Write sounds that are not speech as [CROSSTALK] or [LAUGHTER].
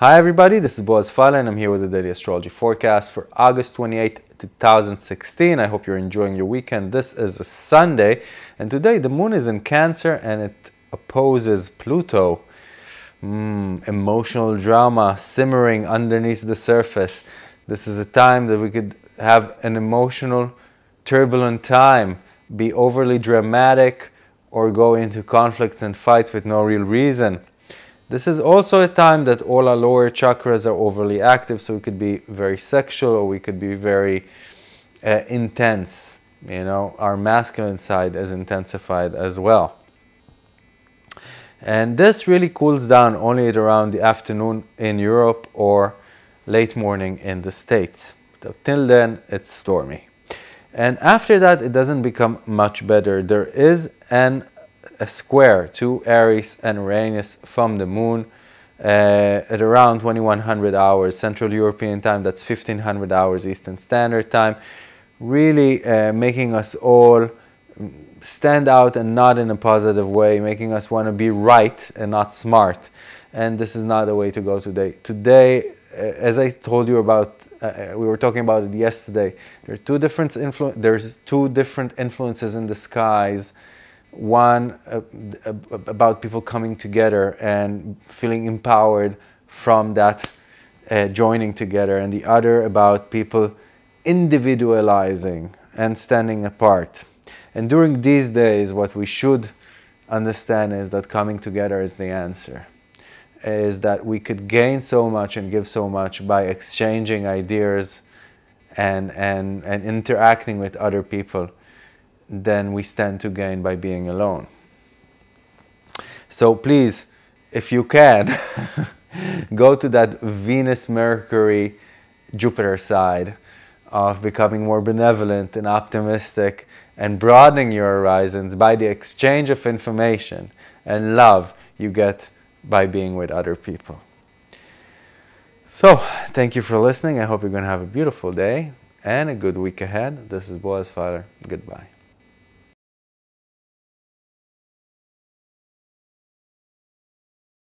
Hi everybody, this is Boaz Fyler and I'm here with the daily astrology forecast for August 28, 2016. I hope you're enjoying your weekend. This is a Sunday and today the moon is in Cancer and it opposes Pluto. Mm, emotional drama simmering underneath the surface. This is a time that we could have an emotional, turbulent time, be overly dramatic, or go into conflicts and fights with no real reason. This is also a time that all our lower chakras are overly active, so we could be very sexual or we could be very uh, intense. You know, our masculine side is intensified as well. And this really cools down only at around the afternoon in Europe or late morning in the States. Till then, it's stormy. And after that, it doesn't become much better. There is an a square to Aries and Uranus from the moon uh, at around 2100 hours Central European time, that's 1500 hours Eastern Standard Time, really uh, making us all stand out and not in a positive way, making us want to be right and not smart. And this is not the way to go today. Today, uh, as I told you about, uh, uh, we were talking about it yesterday. There are two different influ- There's two different influences in the skies one uh, about people coming together and feeling empowered from that uh, joining together, and the other about people individualizing and standing apart. And during these days, what we should understand is that coming together is the answer. Is that we could gain so much and give so much by exchanging ideas and, and, and interacting with other people than we stand to gain by being alone. So please, if you can, [LAUGHS] go to that Venus, Mercury, Jupiter side of becoming more benevolent and optimistic and broadening your horizons by the exchange of information and love you get by being with other people. So, thank you for listening. I hope you're going to have a beautiful day and a good week ahead. This is Boaz Fyler. Goodbye.